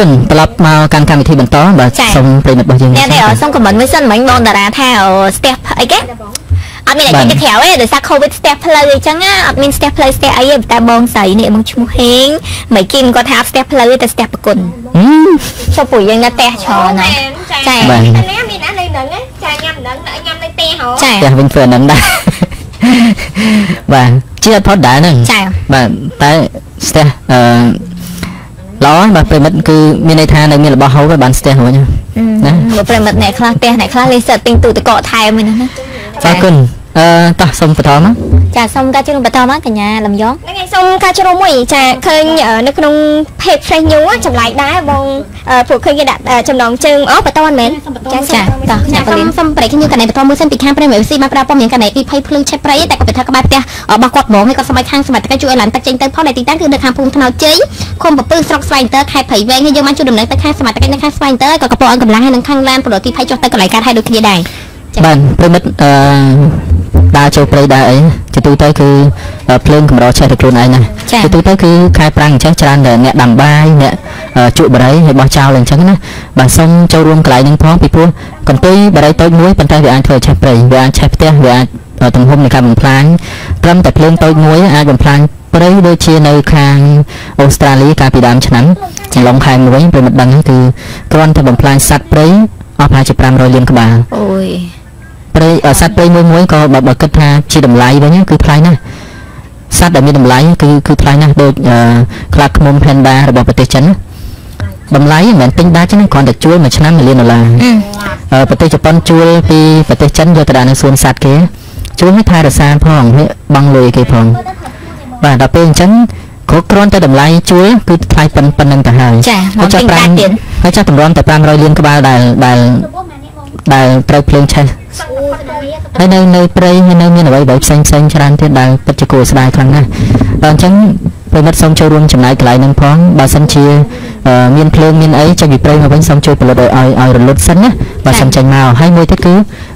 គុណត្រឡប់មកកាន់កម្មវិធីបន្តបាទសូមប្រិមិត្តរបស់យើងអ្នកនេះសុំខមមិនមួយសិនមិញបងតារាថាស្ទះអីគេអត់មានអីចេញទៅក្រៅទេដោយសារ COVID ស្ទះផ្លូវអីចឹងអត់មានស្ទះផ្លូវស្ទះអីទេតែបងស្រីនេះបងឈ្មោះហេងមិនគីមគាត់ថាស្ទះផ្លូវទេតែស្ទះប្រគុណចុះពួកយើងនៅផ្ទះច្រើនណាស់ចាបាទនេះមានអានៅនឹងចាញ៉ាំនឹងញ៉ាំនៅផ្ទះហ៎ចាផ្ទះវិញធ្វើអាហ្នឹងដែរបាទជាអត់ផុតដែរហ្នឹងចាបាទតែស្ទះអឺ ល្អបាទប្រិមិត្តគឺមានន័យថានៅមានរបស់ហូបហើយបានស្ទះរួចណាមកប្រិមិត្តអ្នកខ្លះផ្ទះអ្នកខ្លះលេសិតទិញទូទឹកកកថែមហ្នឹងណាអរគុណ អឺតោះសូមបន្តមកចាសូមការជួយបន្តមកកញ្ញាលំយងហ្នឹងហើយសូមការជ្រុំមួយចាឃើញនៅក្នុង page Fresh New ចម្លែកដែរបងពួកឃើញគេដាក់ចំណងជើងអូបន្តមែនចាចាតោះខ្ញុំបលីនសុំប្រេកខ្ញុំកណែបន្តមួយសិនពីខាងព្រៃមេស៊ីបានប្រាប់ព័ត៌មានកណែពីភ័យភ្លើងឆេះព្រៃតែក៏ទៅថាក្បែរផ្ទះរបស់គាត់ហ្មងហើយគាត់សម័យខាងសមត្ថកិច្ចជួយឲ្យឡើងទឹកចេញទៅផងដែលទីតាំងគឺនៅខាងភូមិថ្នោតជ័យឃុំពពើស្រុកស្វែងតើខេត្តព្រៃវែងហើយយើងបានជួយដំណើរទៅខាងសមត្ថកិច្ចនៅខាងស្វែងតើក៏កំពុងឲ្យកម្លាំងហើយនឹងខាងឡានប្រដទីភ័យចុះទៅកន្លែងកើតហេតុដូចគ្នាដែរ បាទប្រិមិត្តអឺដើរចូលព្រៃដើរអីជាទូទៅគឺភ្លើងកម្រឆេះតែខ្លួនឯងណាជាទូទៅគឺខែប្រាំងអញ្ចឹងច្រើនតែអ្នកដាំបាយអ្នកជក់បារីហើយបោះចោលអញ្ចឹងណាបាទសូមចូលរួមកន្លែងនឹងផងពីព្រោះកន្ទុយបារីតូចមួយប៉ុន្តែវាអាចធ្វើឲ្យឆេះព្រៃវាអាចឆេះផ្ទះវាអាចទំហំនៃការបំផ្លាញត្រឹមតែភ្លើងតូចមួយអាចបំផ្លាញព្រៃដូចជានៅខាងអូស្ត្រាលីកាលពីដើមឆ្នាំចន្លងខែមួយប្រិមិត្តដឹងគឺគ្រាន់តែបំផ្លាញសត្វព្រៃអស់ប្រហែលជា500លានក្បាលអូយ ព្រៃសត្វព្រៃមួយមួយក៏បើបើគិតថាជាតម្លៃវិញគឺថ្លៃណាស់សត្វដែលមានតម្លៃគឺគឺថ្លៃណាស់ដូចខ្លាឃ្មុំ Panda របស់ប្រទេសចិនណាតម្លៃមិនមែនទិញដាច់ទេគ្រាន់តែជួលមួយឆ្នាំ1លានដុល្លារប្រទេសជប៉ុនជួលពីប្រទេសចិនយកទៅដាក់នៅសួនសត្វគេជួលឲ្យថែរក្សាផងបង់លុយគេផងបាទដល់ពេលអញ្ចឹងគ្រប់គ្រាន់តែតម្លៃជួលគឺថ្លៃប៉ុណ្ប៉ុណ្្នឹងទៅហើយចាមកទិញដាច់ទៀតហើយចាស់តម្រាំតែ500លានក្បាលដែលដែលដែលត្រូវភ្លើងឆេះ ហើយនៅនៅព្រៃហើយនៅមានអ្វីៗផ្សេងផ្សេងច្រើនទៀតដែលពិតជាគួរស្ដាយខ្លាំងណាស់ដល់អញ្ចឹងប្រិមិត្តសូមចូលរួមចំណាយកន្លែងនឹងផងបើសិនជាមានភ្លើងមានអីចេញពីព្រៃមកវិញសូមជួយផលិតឲ្យឲ្យរលត់សិនណាបើសិនចេញមកហើយមួយទៀតគឺ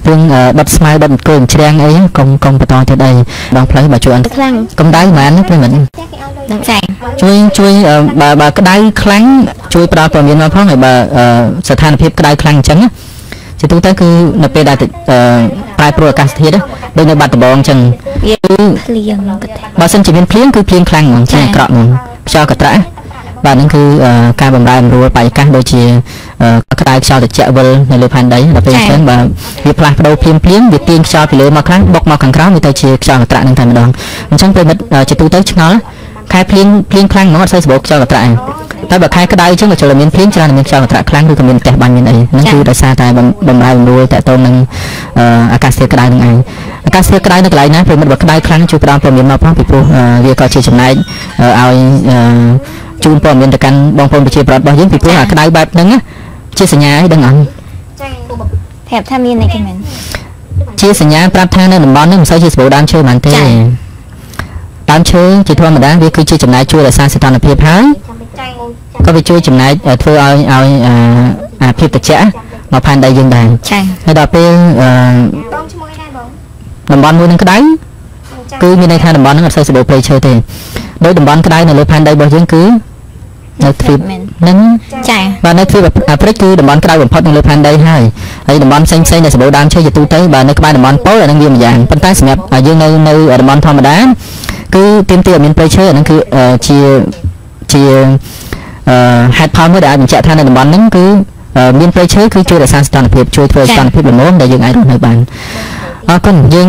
រឿងដុតស្មៅដុតអង្គុយច្រាំងអីកុំកុំបន្តទៀតអីដងផ្លូវបើជួយអន្តខ្លាំងកម្ដៅហ្មងណាប្រិមិត្តនឹងចាជួយជួយបើបើក្តៅខ្លាំងជួយផ្ដល់ព័ត៌មានមកផងហើយបើស្ថានភាពក្តៅខ្លាំងអញ្ចឹង ជាទូទៅគឺនៅពេលដែលប្រែប្រួលអាកាសធាតុដូចនៅបាត់ដំបងអញ្ចឹងវាភ្លៀងក៏តែបើសិនជាមានភ្លៀងគឺភ្លៀងខ្លាំងហ្មងជាអាក្រក់ហ្មងខ្យល់កត្រាក់បាទហ្នឹងគឺការបំរែបំរួលបរិយាកាសដូចជាក្តៅខ្យល់ត្រជាក់វិលនៅលើផែនដីដល់ពេលអញ្ចឹងបើវាផ្លាស់ប្ដូរភ្លាមភ្លាមវាទាញខ្យល់ពីលើមកខ្លាំងបុកមកខាងក្រោមវាទៅជាខ្យល់កត្រាក់ហ្នឹងតែម្ដងអញ្ចឹងពេលមិត្តជាទូទៅឆ្ងល់ ខែភ្លៀងភ្លៀងខ្លាំងហ្មងអត់សូវសបោកខ្យល់កត្រាក់តែបើខែក្តៅអញ្ចឹងក៏ចូលមានភ្លៀងច្រើនមានខ្យល់កត្រាក់ខ្លាំងឬក៏មានផ្ទះបាញ់មានអីហ្នឹងគឺដោយសារតែបំរែបំរួលតទៅនឹងអាកាសធាតុក្តៅហ្នឹងឯងអាកាសធាតុក្តៅនៅកន្លែងណាព្រមិត្តបើក្តៅខ្លាំងជួយផ្ដល់ព័ត៌មានមកផងពីព្រោះវាក៏ជាចំណែកឲ្យជូនព័ត៌មានទៅកាន់បងប្អូនប្រជាប្រដ្ឋរបស់យើងពីព្រោះអាក្តៅបែបហ្នឹងជាសញ្ញាឲ្យដឹងអត់ប្រាប់ថាមានអីគេមែនជាសញ្ញាប្រាប់ថានៅតំបន់នេះមិនសូវជាសម្បូរដើមឈើមែនទេ ដើមឈើជាធម្មតាវាគឺជាចំណែកជួយរក្សាសីតុណ្ហភាពហើយក៏វាជួយចំណែកធ្វើឲ្យឲ្យអាភាពត្រជាក់មកផែនដីយើងដែរចាហើយដល់ពេលអឺបងឈ្មោះអីដែរបងតំបន់មួយនឹងក្តៅគឺមានន័យថាតំបន់ហ្នឹងអត់សូវសម្បូរព្រៃឈើទេដោយតំបន់ក្តៅនៅលើផែនដីរបស់យើងគឺនៅទ្វីបហ្នឹងចាបាទនៅទ្វីបអាហ្វ្រិកគឺតំបន់ក្តៅបំផុតនៅលើផែនដីហើយហើយតំបន់ផ្សេងផ្សេងដែលសម្បូរដើមឈើជាទូទៅបាទនៅក្បែរតំបន់ប៉ូលអានឹងវាម្យ៉ាងប៉ុន្តែសម្រាប់យើងនៅនៅតំបន់ធម្មតា គឺទាមទារឲ្យមានព្រៃឈើអានឹងគឺជាជាហេតុផលមួយដែលអាចបញ្ជាក់ថានៅតំបន់ហ្នឹងគឺមានព្រៃឈើគឺជួយរក្សាសីតុណ្ហភាពជួយធ្វើឲ្យសីតុណ្ហភាពល្មមដែលយើងអាចរស់នៅបានអរគុណយើង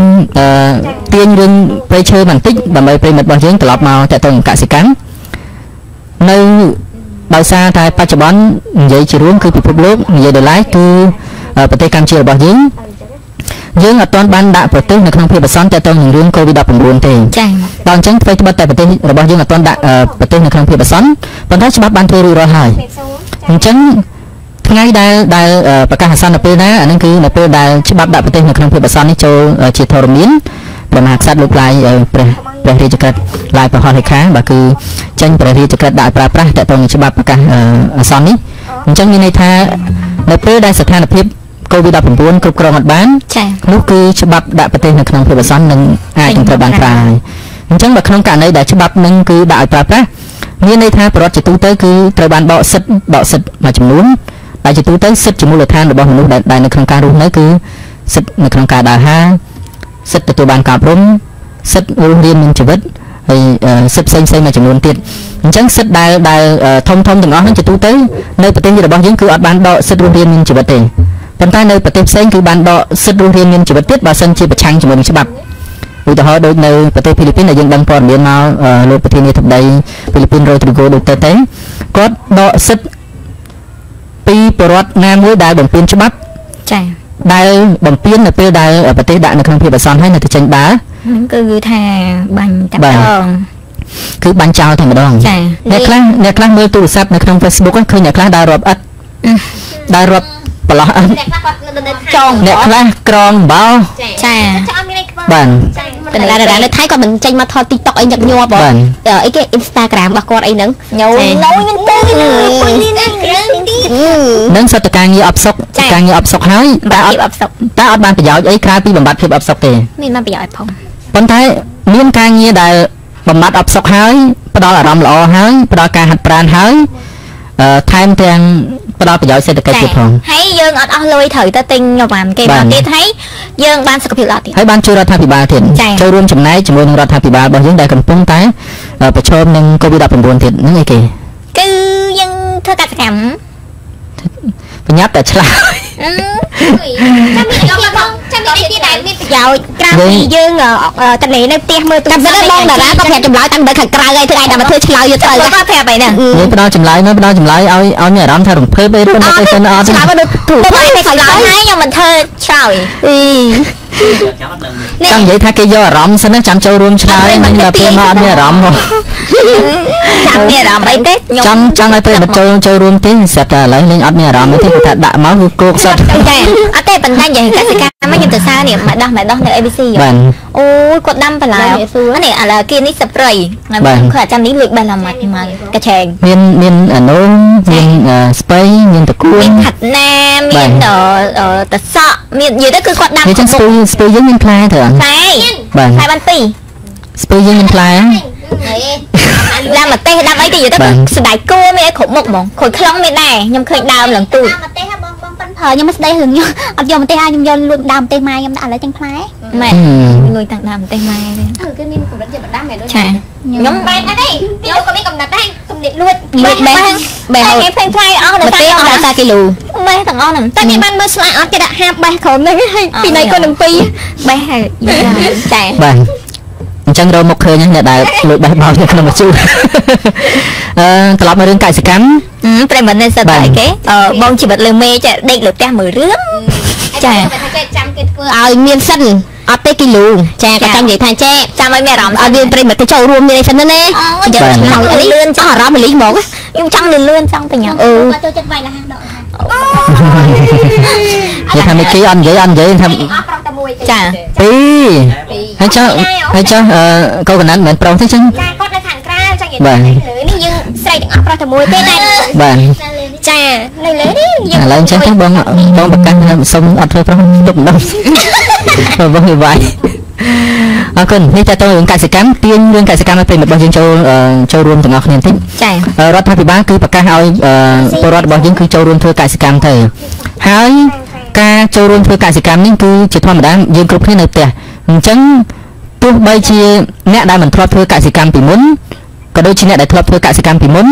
ទាញរឿងព្រៃឈើបន្តិចដើម្បីប្រិមិត្តរបស់យើងត្រឡប់មកតទៅនឹងកសិកម្មនៅដោយសារតែបច្ចុប្បន្ននិយាយជារួមគឺពិភពលោកនិយាយដោយឡែកគឺប្រទេសកម្ពុជារបស់យើង យើងអត់ទាន់បានដាក់ប្រទេសនៅក្នុងភាពអាសន្នទាក់ទងនឹងរឿង COVID-19 ទេចាដល់អញ្ចឹងធ្វើត្បិតតែប្រទេសរបស់យើងអត់ទាន់ដាក់ប្រទេសនៅក្នុងភាពអាសន្នប៉ុន្តែច្បាប់បានធ្វើរួចរាល់ហើយអញ្ចឹងថ្ងៃដែលដែលប្រកាសអាសន្ននៅពេលណាអានឹងគឺនៅពេលដែលច្បាប់ដាក់ប្រទេសនៅក្នុងភាពអាសន្ននេះចូលជាធរមានព្រះមហាក្សត្រលោកឡាយព្រះព្រះរាជក្រឹត្យឡាយប្រហោះលេខាបាទគឺចេញព្រះរាជក្រឹត្យដាក់ប្រើប្រាស់តទៅនឹងច្បាប់ប្រកាសអាសន្ននេះអញ្ចឹងមានន័យថានៅពេលដែលស្ថានភាព COVID-19 គ្រប់គ្រងអត់បានចានោះគឺច្បាប់ដាក់ប្រទេសនៅក្នុងភាពអាសន្ននឹងអាចនឹងត្រូវបានប្រើហើយអញ្ចឹងបើក្នុងករណីដែលច្បាប់នឹងគឺដាក់ឲ្យប្រើប្រាស់មានន័យថាប្រវត្តិជាទូទៅគឺត្រូវបានបកសិទ្ធបកសិទ្ធមួយចំនួនដែលជាទូទៅសិទ្ធជាមូលដ្ឋានរបស់មនុស្សដែលដែលនៅក្នុងការរស់នៅគឺសិទ្ធនៅក្នុងការដើរហើរសិទ្ធទទួលបានការអប់រំសិទ្ធរស់រានមានជីវិតហើយអឺសិទ្ធផ្សេងផ្សេងមួយចំនួនទៀតអញ្ចឹងសិទ្ធដែលដែលអឺធំធំទាំងអស់ហ្នឹងជាទូទៅនៅប្រទេសរបស់យើងគឺអត់បានដកសិទ្ធរស់រានមានជីវិតទេ ប៉ុន្តែនៅប្រទេសផ្សេងគឺបានដកសិទ្ធរស់រានមានជីវិតទៀតបើសិនជាប្រឆាំងជាមួយនឹងច្បាប់ឧទាហរណ៍ដូចនៅប្រទេសហ្វីលីពីនដែលយើងដឹងព័ត៌មានមកអឺលោកប្រធានាធិបតីហ្វីលីពីនរ៉ូទ្រីហ្គោដូចទៅទេគាត់ដកសិទ្ធិពីបរដ្ឋណាមួយដែលបំពេញច្បាប់ចាដែលបំពេញនៅពេលដែលប្រទេសដាក់នៅក្នុងភាពអាសន្នហើយនៅទៅចេញដើរហ្នឹងគឺថាបាញ់តាក់បាទតងគឺបាញ់ចោលតែម្ដងចាអ្នកខ្លះអ្នកខ្លះមើលទូរស័ព្ទនៅក្នុង Facebook ហ្នឹងឃើញអ្នកខ្លះដើររាប់ឥតដើររាប់ ប្រឡោះឥតអ្នកខ្លះគាត់នៅនៅថៃចងអ្នកខ្លះក្រងបោចាចាំអត់មានអីខ្វល់បាទតែតារានៅថៃគាត់មិនចេញមកថត TikTok អីញឹកញាប់បងបាទអីគេ Instagram របស់គាត់អីហ្នឹងញយញយហ្នឹងទៅនឹងសិទ្ធិការងារអបសុកចា៎ការងារអបសុកហើយតែបាអត់ត់ភាពអបសុខតែអត់បានប្រយោជន៍អីក្រៅពីបំបត្តិភាពអបសុកទេមានមកប្រយោជន៍ផងប៉ុន្តែមានការងារដែលបំបត្តិអបសុខហើយផ្ដល់អារម្មណ៍ល្អហើយផ្ដល់ការហាត់ប្រាណហើយអឺ ថែមទាំងផ្ដល់ប្រយោជន៍សេដ្ឋកិច្ចទៀតផងហើយយើងអត់អស់លុយត្រូវទៅទិញយកបានគេបាមកទទៀតហើយយើងបានសុខភាពល្អទៀតហើយបានជួយរដ្ឋាភិបាលទៀតចា៎ចូលរួមចំណែកជាមួយនឹងរដ្ឋាភិបាលរបស់យើងដែលកំពុងតែអឺប្រឈមនឹង COVID-19 ទៀតហ្នឹងអីគេគឺយើងធ្វើកសកម្ម បញ្ញាប់តែឆ្លើយអឺចាំមានអីទៀតផងចាំមានអីទៀតដែលមានប្រយោជន៍ក្រៅវិញពីយើងអឺអឺតលេនៅផ្ទះមើលទូរតែស័ពេលព្ទបងតារាក៏ប្រាប់ចម្លើយតាំងពីខាងក្រៅហើយធ្វើឯងតែមកធ្វើឆ្លើយយកត្រូវគាត់ប្រាប់អីហ្នឹងយើងផ្ដល់ចម្លើយមកផ្ដល់ចម្លើយឲ្យឲ្យមានអារម្មណ៍ថារំភើបអីរឿងអត់ទេសិនអត់ទេឆ្លើយមកដូចគ្រូពុកឯងតែឆ្លើយហើយខ្ញុំមិនធ្វើឆ្លើយអី ចង់និយាយថាគេយកអារម្មណ៍សិនណាចាំចូលរួមឆ្លើយមិនដល់ពេលមកអត់មានអារម្មណ៍ហ៎ចាំមានអារម្មណ៍អីទេខ្ញុំចង់ចង់ឲ្យពេលមកចូលចូលរួមទេស្រាប់តែឥឡូវលេងអត់មានអារម្មណ៍ទេគាត់ថាដាក់មកគឺគោកសតចាអត់ទេប៉ុន្តែនិយាយកសិកម្មមកខ្ញុំទៅសារនេះមកដោះមកដោះនៅ ABC បាទអូយគាត់ដាំបន្លែអានេះឥឡូវគេនេះស្ព្រៃខ្ញុំបាទគាត់ចាំនេះលួចបេះឡាម៉ាត់មកកាឆែងមានមានអានោមមានអឺស្ពៃមានតគួមាននខាត់ណាមានអឺអឺតសក់មាននិយាយទៅគឺគាត់ដាំនិយាយចឹងស្ពៃស្ពៃយើងមានផ្លែទៅអត់តែបាទតែបានពីរស្ពៃយើងមានផ្លែដាំម្ទេសដាំអីគេនិយាយទៅបាទគឺស្ដាយគួរមានអីគ្រប់មុខហ្មងក្រូចខ្លងមានដែរខ្ញុំឃើញដើមឡើងទូចតាមប្រទេស បងបងប៉ិនប្រើខ្ញុំមិនស្ដីរឿងខ្ញុំអត់យកប្រទេសឲ្យខ្ញុំយកលួចដើមប្រទេសម៉ែខ្ញុំដាក់ឥឡូវទាំងផ្លែម៉ែហឹមលួយតាំងដើមម្ទេសម៉ែទេគឺមានកម្រិតជាបដាំមែនដូចចាខ្ញុំបែបអត់ទេខ្ញុំក៏មានកំណត់ដែរកំណត់លួចលួចបេះបេះតែហូគេតផ្សេងផ្សេងអស់នៅម្តែទេសអអស់ស់ដល់40គីឡូបេះទាំងអស់ហ្នឹងតែគេបានមើលស្លាកអត់គេដាក់ហាបបេះក្រុមហ្នឹងហើយពីណៃគុណនឹងពីរបេះហើយចាបាទអញ្ចឹងរកមុខឃើញអ្នកដែលលួចបេះបោនៅក្នុងមជ្ឈូអឺត្រឡប់មករឿងកសិកម្ម ប្រិមត្តនេះសិតបាទតែអីគេអឺបងជីវិតលើមេចេះដេកលើផ្ទះមើលរឿងចាតែគេចាំគេធ្វើឲ្យមានសិនអត់ទេគីឡូចាក៏ចង់និយាយថាចេះចាំឲ្យមានអារម្មណ៍ឲ្យមានប្រិមត្តទៅចូលរួមមានអីសិនណាអូយើងចង់លឿនចង់អារម្មណ៍លីងហ្មងខ្ញុំចង់លឿនចង់ទៅញ៉ាំអឺគាត់ចូលចិត្តវាយលះហាងដកហាងនិយាយថាមិនគេអត់និយាយអត់និយាយថាអស់ប្រុសតែមួយទេចាពីរហើយចុះហើយចុះអឺកូកណាត់មិនមែនប្រុសទេចឹងចាគាត់នៅខាងក្រៅចង់និយាយបាទលើនេះយើង ស្រីទាំងអស់ប្រុសតែមួយទេតែបាទចានៅលើនេះយើងឥឡូវអញ្ចឹងទៅបងបងប្រកាសថាសុំអត់ធ្វើប្រុសទុកម្ដងបងវាវាយអរគុណនេះតើតើរឿងកសិកម្មទាញរឿងកសិកម្មឲ្យពេលរបស់យើងចូលអឺចូលរួមទាំងអស់គ្នាបន្តិចចាអឺរដ្ឋាភិបាលគឺប្រកាសឲ្យអឺពលរដ្ឋរបស់យើងគឺចូលរួមធ្វើកសិកម្មទៅហើយការចូលរួមធ្វើកសិកម្មនេះគឺជាធម្មតាយើងគ្រប់គ្នានៅផ្ទះអញ្ចឹងទោះបីជាអ្នកដែលមិនធ្លាប់ធ្វើកសិកម្មពីមុន ក៏ដូចជាអ្នកដែលធ្លាប់ធ្វើកសិកម្មពីមុន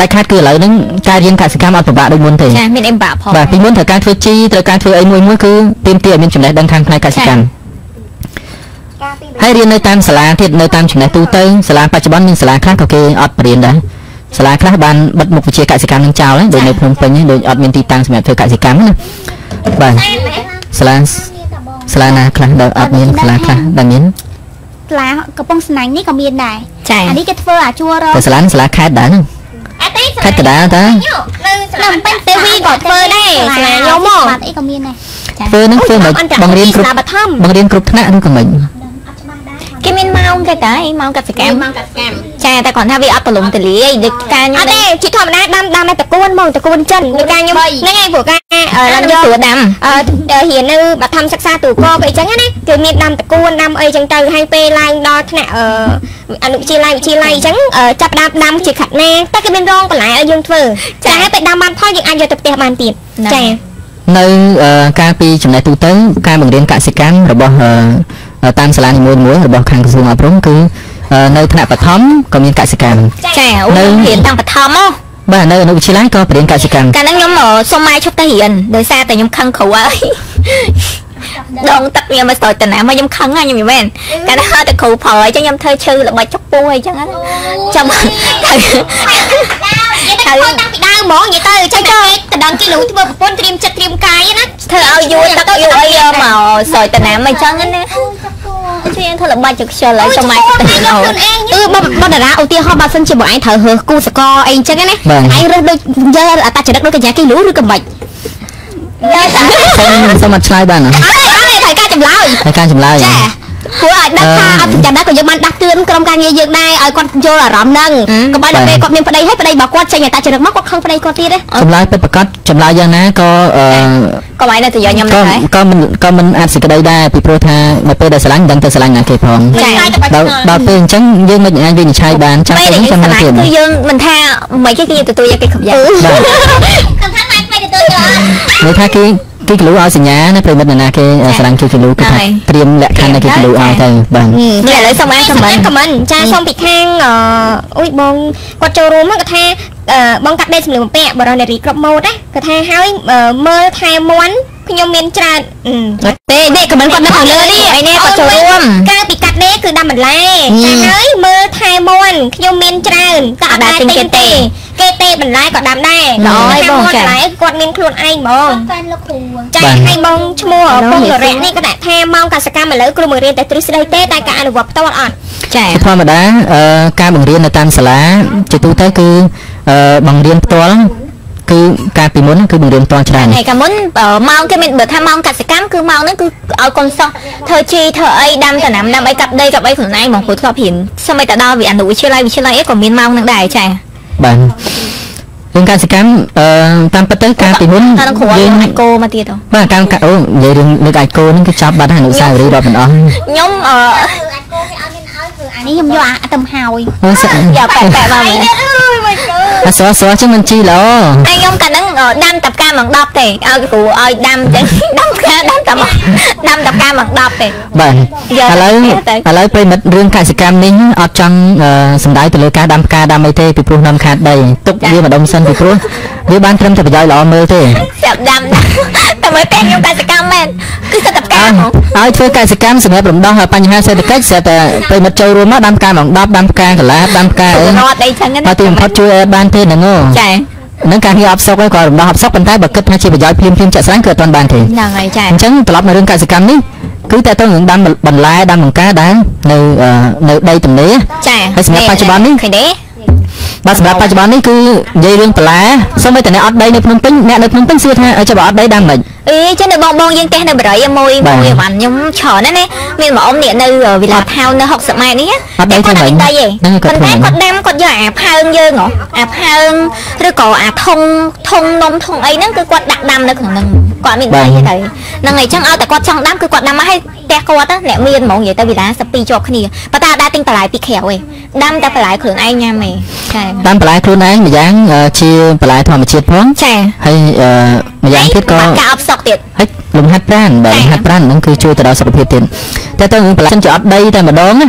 ដែលខាតគឺឥឡូវហ្នឹងការរៀនកសិកម្មអត់ពិបាកដូចមុនទេចាមានអេមបាក់ផងបាទពីមុនត្រូវការធ្វើជីត្រូវការធ្វើអីមួយមួយគឺទាមទារឲ្យមានចំណេះដឹងខាងផ្នែកកសិកម្មហើយរៀននៅតាមសាលាទៀតនៅតាមចំណេះទូទៅសាលាបច្ចុប្បន្នមានសាលាខ្លះក៏គេអត់បរៀនដែរសាលាខ្លះបានបិទមុខវិជ្ជាកសិកម្មនឹងចោលហើយដូចនៅភ្នំពេញហ្នឹងដូចអត់មានទីតាំងសម្រាប់ធ្វើកសិកម្មណាបាទសាលាសាលាណាខ្លះដែលអត់មានសាលាខ្លះដែលមាន ផ្លាកំពុងស្នាញ់នេះក៏មានដែរចាអានេះគេធ្វើអាជួររតែសាលាសាលាខេត្តដែរហ្នឹងអត់ទេខេត្តកណ្ដាលតើនៅស្លាពេញទេវីក៏ធ្វើដែរស្លាខ្ញុំមកបាត់អីក៏មានដែរធ្វើហ្នឹងធ្វើមិនបង្រៀនគ្រប់ស្លាបឋមបង្រៀនគ្រប់ថ្នាក់ឬក៏មិនគេ មានម៉ាម៉ោងគេតែម៉ោងកសិកម្មមកកសកម្មចាតែគាត់ថាវាអត់ប្រឡំទលាយដូចការខ្ញុំអត់ទេជាធម្មតាដាំដាំតែតកួនហ្មងតកួនចិនដូចការខ្ញុំហ្នឹងឯងព្រោះការអឺអឺឡើងយកយកស្រួលដាំអឺរៀននៅបឋមសិក្សាទូកក៏អីចឹងណាគឺមានដាំតកួនដាំអីចឹងទៅហើយពេលឡើងដល់ថ្នាក់អឺអនុវិទ្យាល័យវិទ្យាល័យអញ្ចឹងអឺចាប់ដាំដាំជាខាត់ណាតែគេមានរងបន្លែឲ្យយើងធ្វើចាហើយពេលដាំបានផលយើងអាចយកទៅផ្ទះបានទៀតចានៅអឺកាលពីចំណេះទូទៅការបង្រៀនកសិកម្មរបស់អឺ តាមសាលានីមួយៗរបស់ខាងក្រសួងអប់រំគឺអឺនៅថ្នាក់បឋមក៏មានកសិកម្មចាអូនៅរៀនតាំងបឋមមកបាទនៅអនុវិទ្យាល័យក៏បរៀនកសិកម្មកាលហ្នឹងខ្ញុំអឺសុំម៉ែឈប់ទៅរៀនដោយសារតែខ្ញុំខឹងគ្រូហើយដងទឹកខ្ញុំមកស្ទើរតាណាមកខ្ញុំខឹងហើយខ្ញុំមិនមែនកាលហ្នឹងតែគ្រូប្រអញ្ចឹងខ្ញុំធ្វើឈឺល្បិចចុកពោះអីចឹងណាចាំទៅនិយាយទៅខូចតាំងពីដើមហ្មងនិយាយទៅចេះទៅតដងគីឡូធ្វើប្រពន្ធត្រៀមចិត្តត្រៀមកាយណាធ្វើឲ្យយួរទឹកយួរអីយកមកស្រោចតាណាអីចឹងណា ជួយធ្វើល្បិចចុកខ្ជិលហើយសុំម៉ែទៅរៀនអូខ្លួនឯងអឺបងបងតារាឧទាហរណ៍បើសិនជាបងឯងត្រូវរើសគូសកអីអញ្ចឹងណាបាទឯងរើសដូចយកអត្តចរិតដូចកញ្ញាគីឡូឬក៏មិនយកតាខ្ញុំសូមអត់ឆ្លើយបានណាអត់ទេត្រូវការចម្លើយហើយការចម្លើយចា ព្រោះឲ្យដឹងថាអឺអត់ចាំដែរក៏យើងបានដាស់តឿនក្រុមការងារយើងដែរឲ្យគាត់យល់អារម្មណ៍ហ្នឹងអឺក៏បើដល់ពេលគាត់មានប្តីហើយប្តីរបស់គាត់ចេញអត្តចរិតមកគាត់ខឹងប្តីគាត់ទៀតទេចម្លើយពិតប្រាកដចម្លើយយ៉ាងណាក៏អឺកុំឲ្យនៅតែយកខ្ញុំក៏ដែរក៏មិនក៏មិនអាចសេចក្តីដែរពីព្រោះថានៅពេលដែលស្រឡាញ់មិនដឹងទៅស្រឡាញ់ណាគេផងចាដល់ដល់ពេលអញ្ចឹងយើងមិនអាចវិនិច្ឆ័យបានចាំពេលទៅដែលយើងចាំស្រមើលឡាញទៀត់គឺយើងមិនថាមិនគេគេទទួលយកគេគ្រប់យ៉ាងបាទសំខាន់ម៉ែថ្មីទទួលយកមើលថាគេ គេគីឡូឲ្យសញ្ញាណាប្រិមិត្តណាគេស្រឡាញ់គេគីឡូគេថាត្រៀមលក្ខខណ្ឌនៃគេគីឡូឲ្យទៅបាទនេះឥឡូវសុំអានខមមិនខមមិនចាសូមពីខាងអឺអុយបងគាត់ចូលរួមគាត់ថាអឺបងកាត់ដេកសម្លៀកបំពាក់បរិនារីគ្រប់ម៉ូដណាគាត់ថាហើយអឺមើលថែមន់ខ្ញុំមានច្រើនអឺទេនេះក៏មិនគាត់នៅខាងលើនេះអីនេះគាត់ចូលរួមកាលពីកាត់ដេកគឺដាំបន្លែញ៉ាំតែហើយមើលថែមន់ខ្ញុំមានច្រើនតែអត់ដែរទិញគេទេ គេទេបន្លែក៏ដាំដែរល្អហើយបងចាបន្លែគាត់មានខ្លួនឯងហ្មងហ្វេនលោកគ្រូចាបាទឲ្យបងឈ្មោះពងលរៈនេះក៏ដាក់ថាម៉ោងកសកម្មឥឡូវគ្រូបង្រៀនតែទ្រឹស្ដីទេតែការអនុវត្តផ្ទាល់អត់ចាធម្មតាអឺការបង្រៀននៅតាមសាលាជាទូទៅគឺអឺបង្រៀនផ្ទាល់គឺការពីមុនគឺបង្រៀនផ្ទាល់ច្រើនហើយកាលមុនអឺម៉ោងគេមានបើថាម៉ោងកសិកម្មគឺម៉ោងហ្នឹងគឺឲ្យកូនសិស្សធ្វើជីធ្វើអីដាំតំណាំដាំអីកាប់ដីកាប់អីខ្លួនឯងហ្មងព្រោះធ្លាប់រៀនសម្បីតែដល់វិអនុវិទ្យាល័យវិទ្យាល័យអីក៏មានម៉ោងហ្នឹងដែរចា បាទរឿងកសិកម្មអឺតាមពិតទៅការពីមុនហើយនឹងគ្រូឲ្យយើងអាចគោមកទៀតហ៎បាទការកាអូនិយាយរឿងលើកអាចគោហ្នឹងគឺចាប់បាត់ហើយអនុស្សាវរីយ៍រាប់មិនអស់ខ្ញុំអឺអានេះ ខ្ញុំយកអាទៅហើយអូសយកប៉ែប៉ែមកវិញអសសចឹងមិនជីឡោហើយខ្ញុំកាលហ្នឹងអឺដាំតាប់ការមក10ទេឲ្យគ្រូឲ្យដាំចឹងដាំការដាំតាមកដាំតាប់ការមក10ទេបាទយកឥឡូវទៅឥឡូវប្រិមិត្តរឿងកសិកម្មនេះអត់ចង់អឺសំដៅទៅលើការដាំផ្កាដាំអីទេពីព្រោះនាំខាតដីទុកវាម្ដុំសិនពីព្រោះវាបានត្រឹមតែប្រយោជន៍ល្អមើលទេស្រាប់ដាំតែមើលតែខ្ញុំកសិកម្មមែនគឺសិតតា ប់ការហ្មងឲ្យធ្វើកសិកម្មសម្រាប់រំដោះបញ្ហាសេដ្ឋកិច្ចស្រាប់តែប្រិមិត្តចូលរួមមកដាំផ្កាមក10ដាំផ្កាកន្លាដាំផ្កាអីរត់អីចឹងណាមកទីបំផុតជួយឲ្យបានទេហ្នឹងហ៎ចាហ្នឹងការងារអបសុកហ្នឹងក៏រំដោះអបសុកប៉ុន្តែបើគិតថាជាប្រយោជន៍ភ្លាមភ្លាមចាក់ស្រាញ់គឺអត់ទាន់បានទេហ្នឹងហើយចាអញ្ចឹងត្រឡប់មករឿងកសិកម្មនេះគឺតែទៅនឹងដាំបន្លែដាំបង្ការដែរនៅអឺនៅដីទំនេរចាហើយសម្រាប់បច្ចុប្បន្ននេះឃើញទេ បាទសម្រាប់បច្ចុប្បន្ននេះគឺនិយាយរឿងបន្លែសូម្បីតែអ្នកអត់ដីនៅភ្នំពេញអ្នកនៅភ្នំពេញសួរថាឲ្យចាំបើអត់ដីដាំមិនអេចឹងនៅបងបងយើងផ្ទះនៅបរិយមួយបាទមួយបានខ្ញុំច្រើនណាស់ណាមានមួយអ៊ំនេះនៅវិឡាថៅនៅ60ម៉ែត្រនេះអត់ដីធ្វើម៉េចដីទេហ្នឹងហើយគាត់ប៉ុន្តែធ្វើគាត់ដាំគាត់យកអាផើងយើងហ៎អាផើងឬក៏អាធុងធុងនំធុងអីហ្នឹងគឺគាត់ដាក់ដាំនៅក្នុងហ្នឹងគាត់មានដីទេទៅហ្នឹងហើយចឹងឲ្យតែគាត់ចង់ដាំគឺគាត់ដាំមកឲ្យ ផ្ទះគាត់ណាអ្នកមានហ្មងនិយាយទៅវិឡា12ជាប់គ្នាប៉ុន្តែអត់ដែរទិញបន្លែពីក្រៅទេដាំតែបន្លែខ្លួនឯងញ៉ាំទេចាដាំបន្លែខ្លួនឯងម្យ៉ាងអឺជាបន្លែធម្មជាតិផងចាហើយអឺម្យ៉ាងទៀតក៏បាត់ការអបសុកទៀតហើយលំហាត់ប្រាណបាទចា៎លំហាត់ប្រាណហ្នឹងគឺជួយទៅដល់សុខភាពទៀតតែទៅនឹងបន្លែសិនជាអត់ដីតែម្ដងណា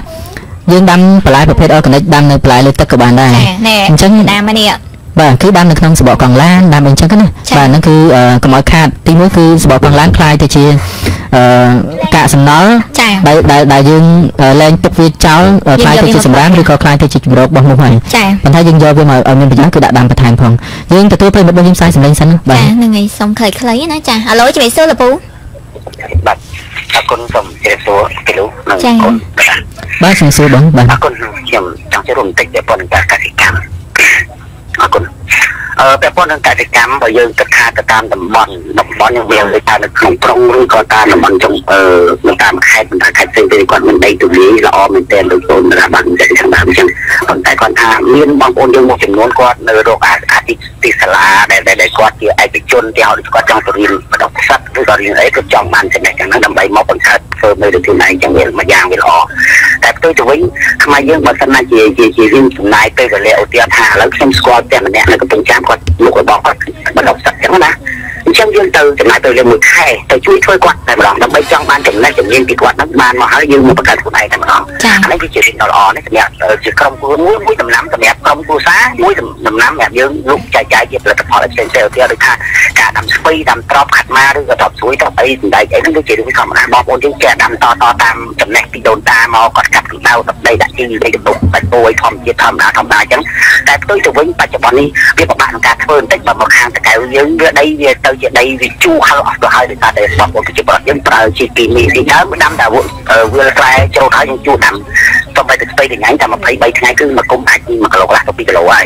យើងដាំបន្លែប្រភេទអอร์ហ្គានិកដាំនៅបន្លែលើទឹកក៏បានដែរចាណែអញ្ចឹងដាំមកនេះ បាទគឺដាំនៅក្នុងសបកកង់ឡានដាំអីចឹងណា ចា៎ បាទហ្នឹងគឺអឺកុំឲ្យខាតទីមួយគឺសបកកង់ឡានคล้ายទៅជាអឺកាកសំណល់ ចា ដែលដែលដែលយើងអឺលែងទុកវាចោលអឺคล้ายទៅជាសម្រាមឬក៏คล้ายទៅជាជំរករបស់នោះហើយ ចា ប៉ុន្តែយើងយកវាមកឲ្យមានប្រយោជន៍គឺដាក់ដាំបន្ថែមផងយើងទទួលប្រិមិត្តរបស់យើងផ្សាយសម្លេងសិនណាបាទ ចាហ្នឹងហើយសុំខ្លីៗណាចាឥឡូវជំរាបសួរលពូ បាទអរគុណសូមជម្រាបសួរគីឡូនិង ចា៎ គុណបាទ បាទជំរាបសួរបងបាទ អរគុណខ្ញុំចង់ចូលរួមបន្តិចទៅប៉ុនការកសិកម្ម អរគុណអអឺពាក់ព័ន្ធនឹងកសិកម្មបើយើងគិតថាទៅតាមតំបន់តំបន់យើងវាទៅតាមនៅក្នុងក្រុងឬក៏តាមតំបន់ចុងអឺនៅតាមខេត្តបណ្ដាខេត្តផ្សេងៗគាត់មានដីទូលាយល្អមែនទែនដូចខ្លួនរដ្ឋបាលមិនចេះខាងដើមអញ្ចឹងប៉ុន្តែគាត់ថាមានបងប្អូនយើងមួយចំនួនគាត់នៅរកអា អាទិទីសាលាដែលដែលគាត់ជាឯកជនគេហៅគាត់ចង់ទៅរៀនបណ្ដុះសិទ្ធិឬក៏រៀនអីគាត់ចង់បានចំណេះចឹងហ្នឹងដើម្បីមកបង្កើតធ្វើនៅលើខ្លួនឯងចឹងវាមួយយ៉ាងវាល្អតែផ្ទុយទៅវិញខ្មែរយើងបើសិនណាជាជាជារៀនចំណាយពេលវេលាឧទាហរណ៍ថាឥឡូវខ្ញុំស្គាល់តែម្នាក់នៅកំពង់ចាមគាត់មុខរបស់គាត់បណ្ដុះសិទ្ធិចឹងណាអញ្ចឹងយើងទៅចំណាយពេលវេលាមួយខែទៅជួយធ្វើគាត់តែម្ដងដើម្បីចង់បានចំណេះជំនាញពីគាត់ហ្នឹងបានមកហើយយើងមកបង្កើតខ្លួនឯងតែម្ដងចា៎អានេះគឺជារឿងដ៏ល្អនេះសម្រាប់អឺជាក្រុមគ្រួមួយមួយដំណាំសម្រាប់ក្រុមគ្រួសារមួយដំណាំសម្រាប់យើងលុបចែកចាយជាផលិតផលផ្សេងៗឧទាហរណ៍ដូចថាការដាំស្ពៃដាំត្រប់ខាត់ម៉ាឬក៏ត្រប់ស្រួយត្រប់អីសម្ដែងអីហ្នឹងគឺជារឿងធម្មតាបងប្អូនយើងចេះដាំតតតាមចំណេះពីដូនតាមកគាត់កាត់ពីដៅទឹកដីដាក់ជីដីដំណុកបាច់ពួយធម្មជាតិធម្មតាធម្មតាអញ្ចឹងតែផ្ទុយទៅវិញបច្ចុប្បន្ននេះវាពិបាកក្នុងការធ្វើបន្តិចបើមកខាងតកៅយើងវាដីវាទៅជាដីវាជូរហើយអស់ទៅហើយដោយសារតែបងប្អូនប្រជាពលរដ្ឋយើងប្រើជីគីមីពីដើមដាំតែវាលខ្លែច្រូតហើយយើងជួដាំទៅបីទៅស្ពៃទៅញ៉ាំតែ23ថ្ងៃគឺមកគុំអាច1គីឡូខ្លះទៅ2គីឡូហើយ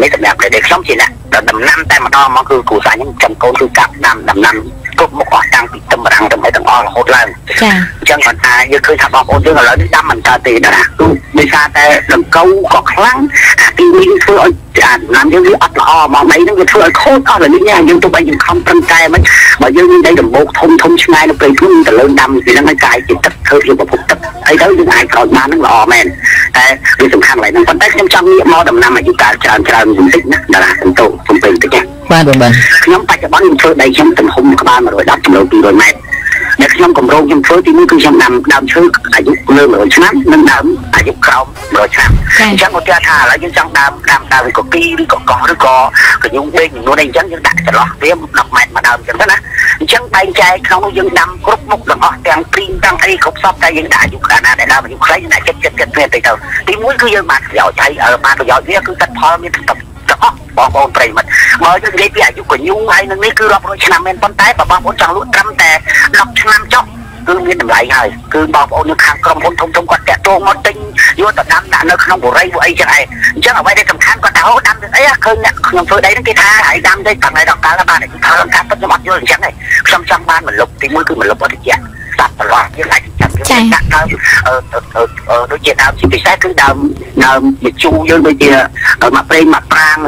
នេះសម្រាប់ដែលខ្ញុំជាអ្នកដំណាំតែម្ដងមកគឺគ្រូសាស្ត្រខ្ញុំចំកូនគឺកាប់ដាំដំណាំគ្រប់មុខអស់តាំងពីទឹមរាំងទៅអីទាំងអស់រហូតឡើងចា៎អញ្ចឹងគាត់ថាយើងឃើញថាបងប្អូនយើងឥឡូវនេះដាំមិនកើតទេណាគឺដោយសារតែដង្កូវក៏ខ្លាំងអាទីមីងធ្វើឲ្យអាដំណាំយើងវាអត់ល្អមកដីហ្នឹងវាធ្វើឲ្យខូចអស់ហើយនេះយើងទៅបីយើងខំប្រឹងតែមិនបើយើងមានដីដំបូកធំធំឆ្ងាយនៅព្រៃភ្នំទៅលើដាំពីហ្នឹងឲ្យកាយជាទឹកធ្វើជាប្រភពទឹកអីទៅយើងអាចក្រោយបានហ្នឹងល្អមែនតែវាសំខាន់ឡើយហ្នឹងប៉ុន្តែខ្ញុំចង់ងាកមកដំណាំអាយុកាលច្រើនច្រើនបន្តិចណាតារាសំទោសំពេញបន្តិចណាបាទបងបាទខ្ញុំបច្ចុប្បន្នខ្ញុំធ្វើដីខ្ញុំទំហំក្បាល110គីឡូ200ម៉ែត្រ ដែលខ្ញុំកម្រងខ្ញុំធ្វើទីនេះគឺខ្ញុំដាំដើមឈើអាយុលើ100ឆ្នាំនិងដើមអាយុក្រោម100ឆ្នាំអញ្ចឹងឧទាហរណ៍ថាឥឡូវយើងចង់ដើមដើមដើមកគីឬក៏កោះឬក៏កញ្ញុងដេកចំនួនអីអញ្ចឹងយើងដាក់ចន្លោះវា10ម៉ែត្រមួយដើមអញ្ចឹងទៅណាអញ្ចឹងបែងចែកក្នុងនោះយើងដាំគ្រប់មុខទាំងអស់ទាំងព្រីងទាំងអីគ្រប់សពតែយើងដាក់អាយុកាលណាដែលដើមអាយុខ្លីដាក់ចិត្តចិត្តចិត្តគ្នាទៅទៅទីមួយគឺយើងបានប្រយោជន៍ហើយអឺបានប្រយោជន៍វាគឺទឹកផលមានទឹកទាំងអស់ បងប្អូនប្រិយមិត្តបើយើងនិយាយពីអាយុកញ្ញុងហើយនឹងនេះគឺរាប់រយឆ្នាំមែនប៉ុន្តែបើបងប្អូនចង់លក់ត្រឹមតែ10ឆ្នាំចុះគឺមានតម្លៃហើយគឺបងប្អូននៅខាងក្រុមហ៊ុនធំធំគាត់តាក់ទងមកទិញយកទៅដាំដាក់នៅក្នុងបុរីពួកអីចឹងឯងអញ្ចឹងអ្វីដែលសំខាន់គាត់ថាអូដាំទៅអីឃើញអ្នកខ្ញុំធ្វើដីហ្នឹងគេថាហើយដាំទៅតាំងតែដល់កាលបានគេថាការពិតខ្ញុំអត់យល់អញ្ចឹងឯងខ្ញុំចង់បានមលុបទីមួយគឺមលុបអតិចៈសត្វប្រឡោះយើងអាចចាំយើងដាក់ដើមអឺអឺដូចជាដើមជាពិសេសគឺដើមដើមជាជូរយើងដូចជាមកប្រេងមកប្រាង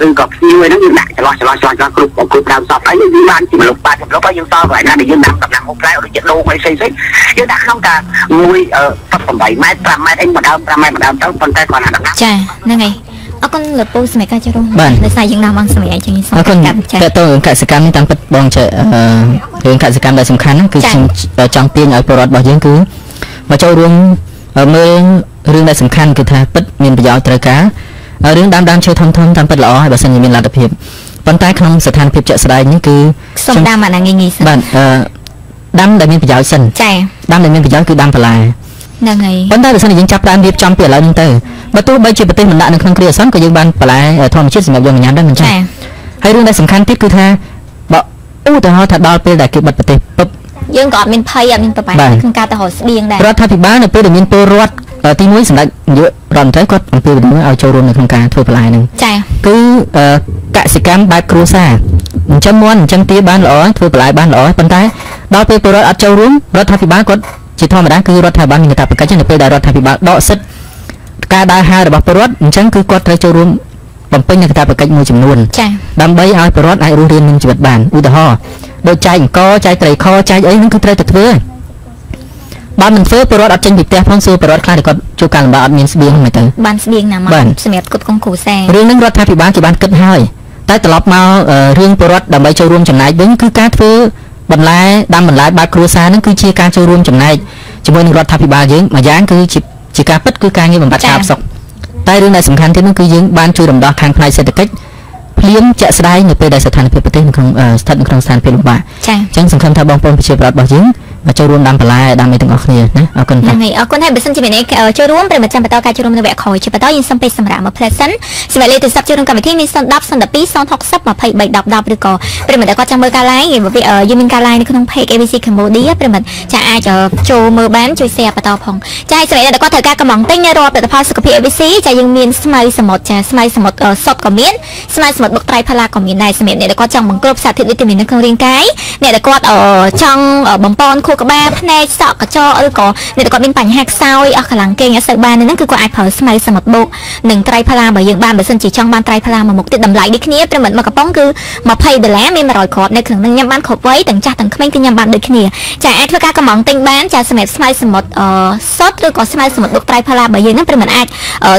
ឬក៏ភ្ញៀវហ្នឹងយើងដាក់ចន្លោះចន្លោះចន្លោះចន្លោះគ្រប់គ្រប់ដើមសពហើយយើងបានជាមលុបបាទមលុបហើយយើងតកន្លែងណាដែលយើងដាំដំណាំហូបផ្លែដូចជាដូងអីផ្សេងផ្សេងយើងដាក់ក្នុងតាមួយ8ម៉ែត្រ5ម៉ែត្រអីមួយដើម5ម៉ែត្រមួយដើមទៅប៉ុន្តែគាត់ណាដំណាំចាហ្នឹងហើយអរគុណលោកពូសម្រាប់ការចូលរួមបាទដោយសារយើងនាំអង្គសម្រាប់អញ្ចឹងសូមអរគុណកាត់ចា៎តើតើរឿងកសិកម្មនេះតាមពិតបងចេះអឺរឿងកសិកម្មដែលសំខាន់ហ្នឹងគឺចា៎ខ្ញុំចង់ទាញឲ្យពលរដ្ឋរបស់យើងគឺមកចូលរួមអឺមើលរឿងដែលសំខាន់គឺថាពិតមានប្រយោជន៍ត្រូវការហើយ រឿងដាំដើមឈើធំធំតាមពិតល្អហើយបើសិនជាមានលទ្ធភាពប៉ុន្តែក្នុងស្ថានភាពជាក់ស្ដែងនេះគឺសូមដាំអាណាងាយងាយសិនបាទអឺដាំដែលមានប្រយោជន៍សិនចា៎ដាំដែលមានប្រយោជន៍គឺដាំបន្លែហ្នឹងហើយប៉ុន្តែបើសិនជាយើងចាប់ផ្ដើមរៀបចំពីឥឡូវនេះទៅបើទោះបីជាប្រទេសមិនដាក់នៅក្នុងគ្រាអាសន្នក៏យើងបានបន្លែធម្មជាតិសម្រាប់យកមកញ៉ាំដែរមិនចា៎ចា៎ហើយរឿងដែលសំខាន់ទៀតគឺថាបើឧទាហរណ៍ថាដល់ពេលដែលគេបិទប្រទេសពឹបយើងក៏អត់មានភ័យអត់មានប្របាបាទក្នុងការទៅរកស្បៀងដែររដ្ឋាភិបាលនៅពេលដែលមានពលរដ្ឋអឺ ទីមួយសម្ដេចនាយករដ្ឋមន្ត្រីគាត់អំពាវនាវឲ្យចូលរួមនៅក្នុងការធ្វើបន្លែហ្នឹងចា៎គឺអឺកសិកម្មបែបគ្រួសារអញ្ចឹងមន់អញ្ចឹងទាបានល្អធ្វើបន្លែបានល្អប៉ុន្តែដល់ពេលពលរដ្ឋអត់ចូលរួមរដ្ឋាភិបាលគាត់ជាធម្មតាគឺរដ្ឋាភិបាលមានកាតព្វកិច្ចនៅពេលដែលរដ្ឋាភិបាលដកសិទ្ធិការដើរហើររបស់ពលរដ្ឋអញ្ចឹងគឺគាត់ត្រូវចូលរួមបំពេញនៅកាតព្វកិច្ចមួយចំនួនចា៎ដើម្បីឲ្យពលរដ្ឋអាចរស់រានមានជីវិតបានឧទាហរណ៍ដូចចែកអង្គចែកត្រីខចែកអីហ្នឹងគឺត្រូវតែធ្វើ បើមិនធ្វើពលរដ្ឋអត់ចេញពីផ្ទះផងសួរពលរដ្ឋខ្លះដែលគាត់ជួបការលំបាកអត់មានស្បៀងហ្នឹងទៅបានស្បៀងណាមកបាទសម្រាប់គុតគង់គ្រួសាររឿងហ្នឹងរដ្ឋាភិបាលគេបានគិតហើយតែត្រឡប់មកអឺរឿងពលរដ្ឋដើម្បីចូលរួមចំណែកវិញគឺការធ្វើបន្លែដាំបន្លែបែបគ្រួសារហ្នឹងគឺជាការចូលរួមចំណែកជាមួយនឹងរដ្ឋាភិបាលយើងមួយយ៉ាងគឺជាជាការពិតគឺការងារបំបត្តិការផ្សុកតែរឿងដែលសំខាន់ទៀតនោះគឺយើងបានជួយរំដោះខាងផ្នែកសេដ្ឋកិច្ចភ្លាមជាក់ស្ដែងនៅពេលដែលស្ថានភាពប្រទេសនៅក្នុងអឺស្ថិតនៅក្នុងស្ថានភាពលំបាកចា៎អញ្ចឹងសង្ឃឹមថាបងប្អូនប្រជាពលរដ្ឋរបស់យើង ចូលរួមដាំបន្លែដាំអីទាំងអស់គ្នាណាអរគុណហ្នឹបាទងហើយអរគុណហើយបើសិនជាមានអ្នកចូលរួមប្រិមត្តចាំបន្តការចូលរួមនៅវគ្គក្រោយជាបន្តយើងសូមពេកសម្រាប់មួយផ្លែសិនសម្រាប់លេខទូរស័ព្ទចូលរួមកម្មវិធីមាន010 012 060 23 10 10ឬក៏ប្រិមត្តដែលគាត់ចង់មើលការ live យើងយើងមានការ live នៅក្នុង page ABC Cambodia ប្រិមត្តចាអាចចូលមើលបានជួយ share បន្តផងចាសម្រាប់អ្នកដែលគាត់ត្រូវការកំងទិញនៅរាល់ផលិតផលសុខភាព ABC ចាយើងមានស្មៅសមុទ្រចាស្មៅសមុទ្រសុតក៏មានស្មៅសមុទ្របុកត្រៃផាឡាក៏មានដែរសម្រាប់អ្នកដែលគាត់ចង់បង្គ្រប់សារធាតុវីតាមីននៅក្នុងរាងកាយអ្នកដែលគាត់ចង់បំពន់ខួរក្បាលភ្នែកសក់កញ្ចក់ឬក៏អ្នកដែលគាត់មានបញ្ហាខ្សោយអស់កម្លាំងគេងអត់សូវបានហ្នឹងគឺគាត់អាចប្រើស្មៅសមុទ្របុកនិងត្រៃផាឡាបើយើងបានបើសិនជាចង់បានត្រៃផាឡាមួយមុខទៀតតម្លៃដូចគ្នាប្រហែលមួយកំប៉ុងគឺ20ដុល្លារមាន100គ្រាប់នៅក្នុងហ្នឹងញ៉ាំបានគ្រប់វ័យទាំងចាស់ទាំងក្មេងគឺញ៉ាំបានដូចគ្នាចាអាចធ្វើការកំងទិញបានចាសម្រាប់ស្មៅសមុទ្រសុតឬក៏ស្មៅសមុទ្របុកត្រៃផាឡាបើយើងហ្នឹងប្រហែលអាច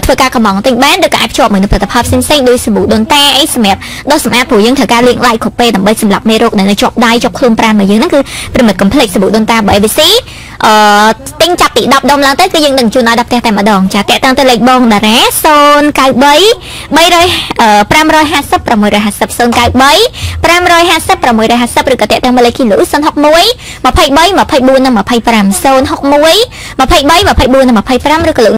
ធ្វើការកំងទិញបានឬក៏អាចភ្ជាប់មួយនឹងផលិតផលផ្សេងៗដូចសាប៊ូដូនតាអីសម្រាប់ដុសសម្អាតព្រោះយើងត្រូវការលាងដៃគ្រប់ពេលដើម្បីសម្រាប់មេរោគដែលនៅជាប់ដៃជាប់ខ្លួនប្រាណរបស់យើងហ្នឹងគឺប្រហែលកុំភ្លេចសាប៊ូដូនតារបស់ ABC អឺទិញចាប់ពី10ដុំឡើងទៅគឺយើងនឹងជូនឲ្យដល់ផ្ទះតែម្ដងចាតាក់តាំងទៅលេខបងតារា093 300 550 650 093 550 650ឬក៏តាក់តាំងមកលេខគីឡូ061 23 24និង25 061 23 24និង25ឬក៏